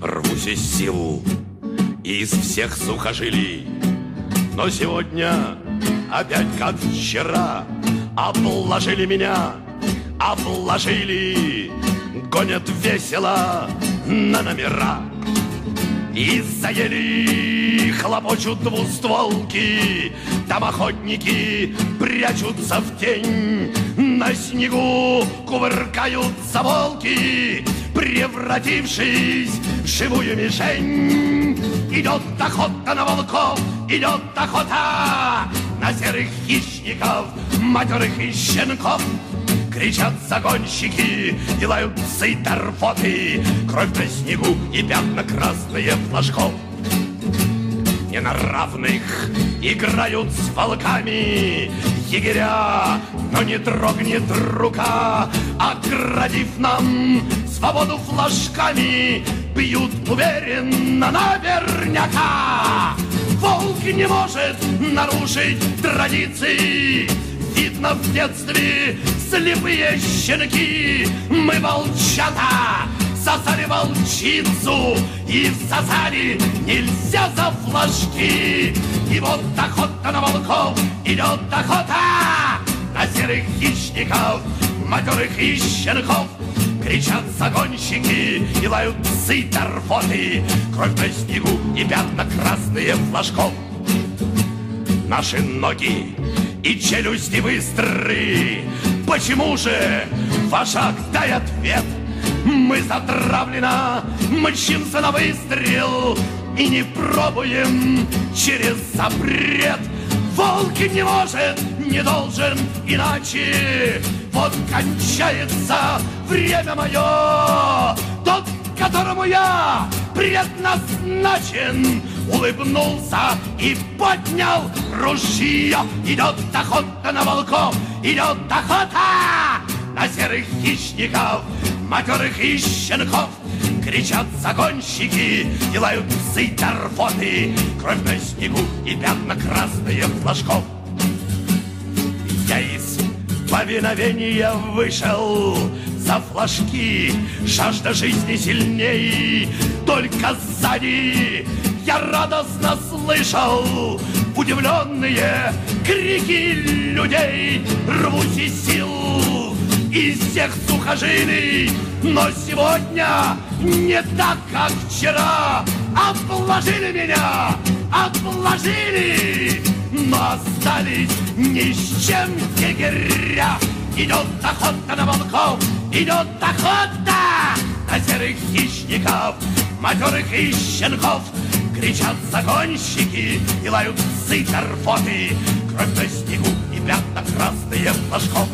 рвусь из сил, из всех сухожилий. Но сегодня опять как вчера Обложили меня, обложили Гонят весело на номера И заели хлопочут двустволки Там охотники прячутся в тень На снегу кувыркаются волки Превратившись в живую мишень. Идет охота на волков, идет охота На серых хищников, матерых и щенков. Кричат загонщики, делают псы торфоты Кровь на снегу и пятна красные флажков. Не на равных играют с волками Егеря, но не дрогнет рука Оградив нам свободу флажками Бьют уверенно наверняка. Волк не может нарушить традиции. Видно в детстве слепые щенки. Мы волчата сосали волчицу И всосали нельзя за флажки. И вот охота на волков идет охота На серых хищников, матерых и щенков Кричат загонщики и лают псы торфоты. Кровь на снегу и пятна красные флажков Наши ноги и челюсти быстры. Почему же вожак дай ответ? Мы затравлено мчимся на выстрел И не пробуем через запрет. Волк не может, не должен иначе. Вот кончается время мое Тот, которому я предназначен Улыбнулся и поднял ружье. Идет охота на волков, идет охота На серых хищников, матерых и щенков Кричат загонщики и лают псы торфоты Кровь на снегу и пятна красные флажков повиновения вышел. За флажки Жажда жизни сильней. Только сзади я радостно слышал Удивленные крики людей. Рвусь из сил из всех сухожилий. Но сегодня не так, как вчера. Обложили меня, обложили Но остались ни с чем егеря Идет охота на волков, идет охота На серых хищников, матерых и щенков. Кричат загонщики и лают псы торфоты Кровь на снегу и пятна красные флажков